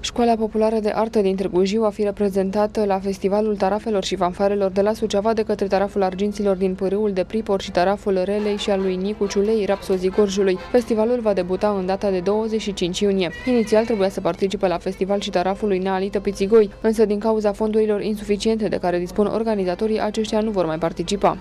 Școala Populară de Artă din Târgu Jiu va fi reprezentată la Festivalul Tarafelor și Fanfarelor de la Suceava de către Taraful Arginților din Pârâul de Pripor și Taraful Relei și al lui Nicu Ciulei, Rapsozii Gorjului. Festivalul va debuta în data de 25 iunie. Inițial trebuia să participe la festival și taraful lui Nealită Pițigoi, însă din cauza fondurilor insuficiente de care dispun organizatorii, aceștia nu vor mai participa.